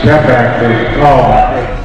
Step back, baby. Oh.